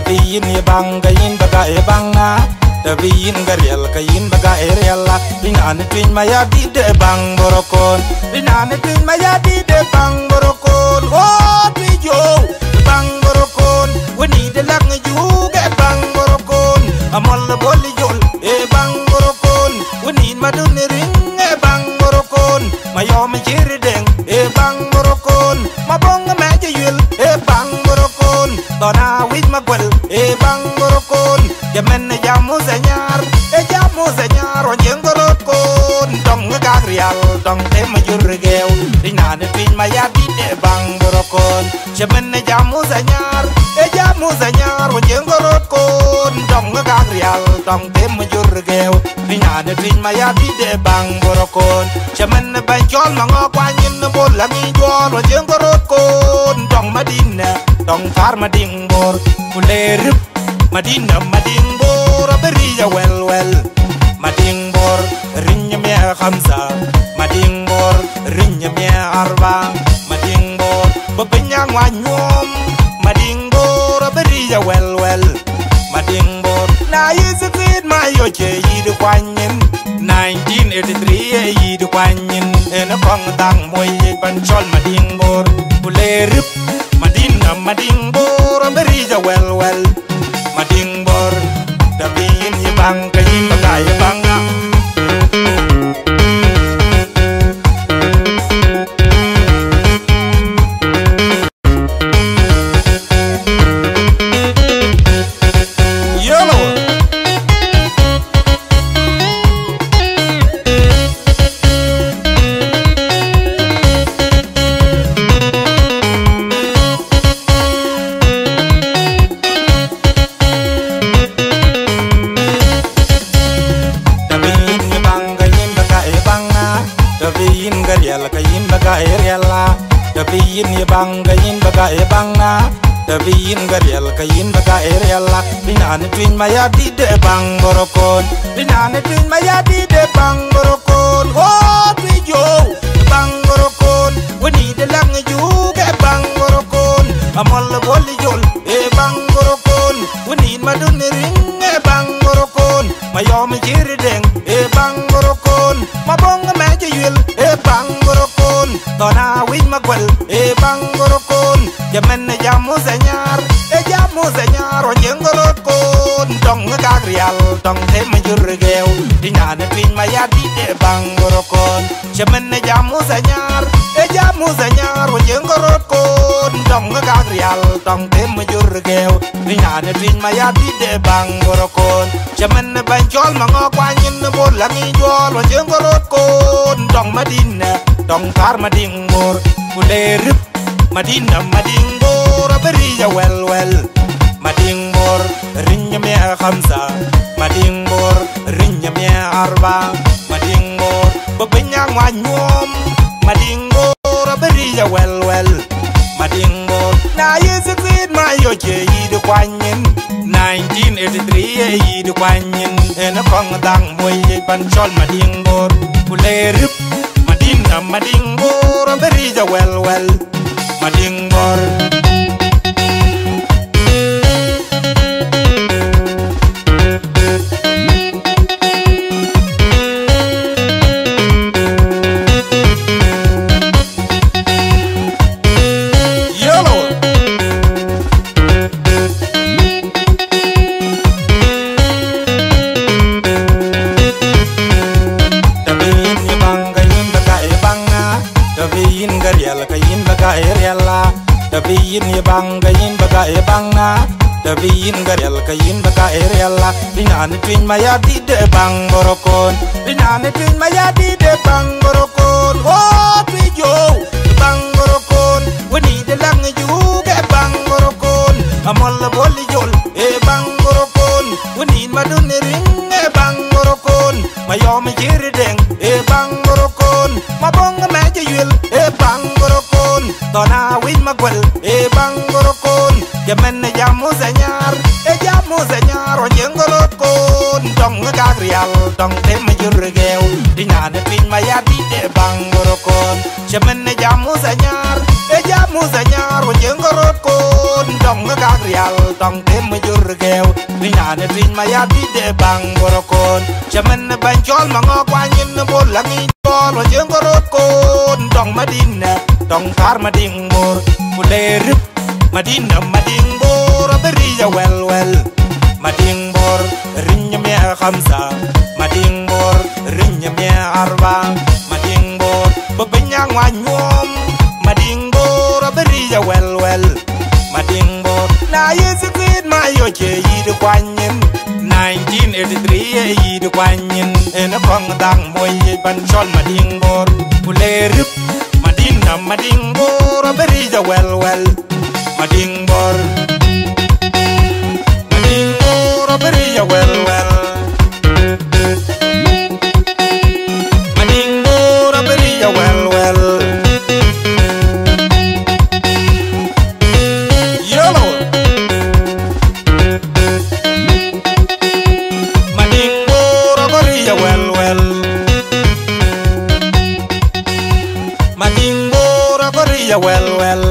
Tapi yin ye bang ka yin baka e bang na. Tapi yin gariel ka yin baka eriela Rinane twin maya di de bang, borokon. Rinane twin maya di de bang, borokon. Oh twi jo bang, borokon. Wani de lang ju ge bang, borokon. Amol bol jol e bang, borokon. Wani madun ring Jamen jamu senyar e jamu senyar Onjeng borokon Dong gagrial dong te majur geu Rinane pin mayadi de bang borokon Jamen jamu senyar e jamu senyar Onjeng borokon Dong gagrial dong te majur geu Rinane pin mayadi de bang borokon Jamen banjol mango kwanyin bol lami jol Onjeng borokon Dong madina dong tar mading bor. Kulerip Madina mading bor Beriya well well. Mading bor, Rinya me khamsa. Mading bor, Rinya me arba. Mading bor Bebenyang wanyom Mading bor Beriya well well. Mading bor Na yisifit ma yoche yidu kwanyin. 1983 eh, yidu kwanyin. Ena kong dang moy ban chol mading bor. Kulerip rip, mading mading Dabiin ni bang kayin baka e bang, na. Dabiin gariel kayin baka e riela Dinane, twin maya di, de, bang, borokon. Dinane, twin maya di, de, bang, borokon. Oh twi jo bang, borokon Dona win magwel e bang borokon Jamen jamu senyar e jamu o Onjeng kon Dong ga gagrial dong te majur geu Dinane pin maya di de bang borokon Jamen jamu senyar e jamu o Onjeng kon Dong ga gagrial dong te majur geu Dinane pin maya di de bang borokon Jamen banjol mango kwanyin bol lami jol o Onjeng kon Dong madina dong tar mading mor Kulerip Madina mading bor, beriya well well Mading bor, rinya me khamsa. Mading bor, rinya me arba. Mading bor bebenyang wanyom. Mading bor, beriya well well Mading bor na yisifit ma yoche yidu kwanyin. 1983 yidu kwanyin. Ena kong dang moy ban chol mading bor. Kulerip Madina mading bor beriya well well Mading bor ka yin ba ka ere e riela Dinane twin ma ya di de bang borokon. Dinane twin ma ya di de bang borokon. Oh twi jo bang gorokon chemen ne jamu zanyar e jamu zanyar wo jengorot kon dong ga gagrial dong te mu jurgew lina ne tin maya di de bang gorokon. Chemen ne banjol mango kwanyin ne bolangi jol wo jengorot kon dong madina dong kar mading mur kulerip madina mading mur aberiya well well mading mur rinya me khamsa mading mur rinya me arba bebenya ngwa nyom mading bor beri ya wel wel mading bor na yesikit ma yo che yid kwanyin 1983 ye yid kwanyin en kong dang moy ban chol mading bor kulerip madina mading bor beri ya wel wel mading bor mading mading bor beri ya wel wel